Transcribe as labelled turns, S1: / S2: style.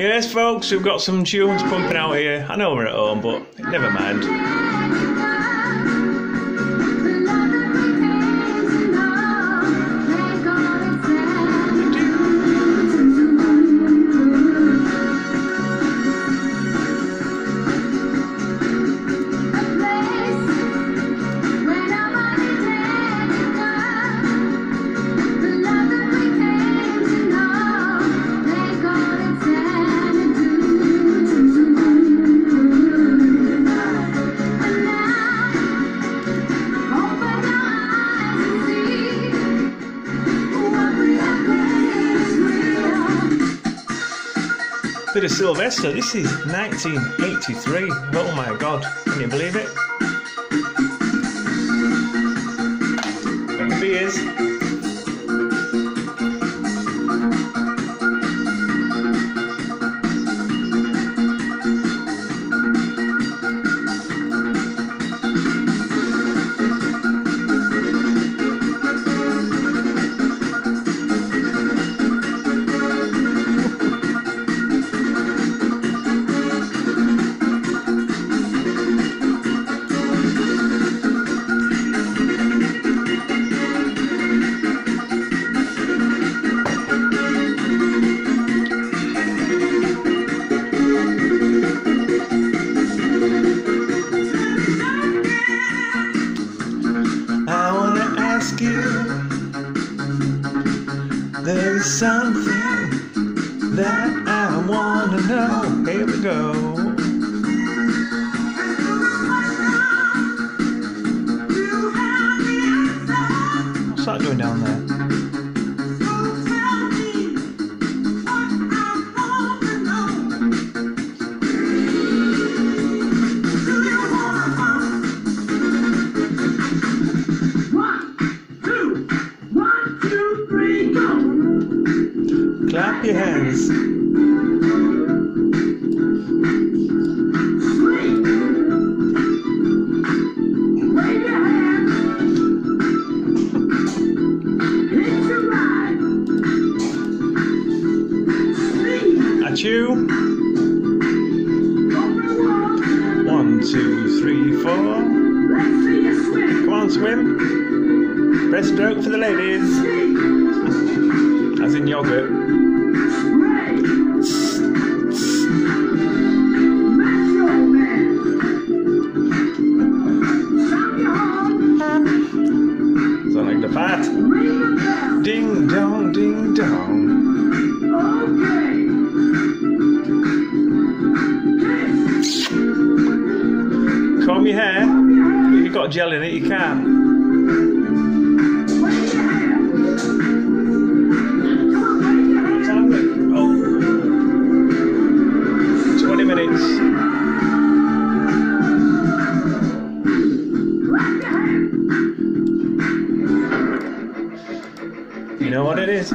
S1: Yes, folks, we've got some tunes pumping out here. I know we're at home, but never mind. Bit of Sylvester. This is 1983. Oh my god. Can you believe it? Beers. There's something that I wanna know. Here we go. Your hands. Achoo. One, two, three, four. Come on, swim. Breaststroke for the ladies. As in yogurt. Ding dong. Comb your hair. If you've got gel in it, you can. Oh. 20 minutes. Know what it
S2: is?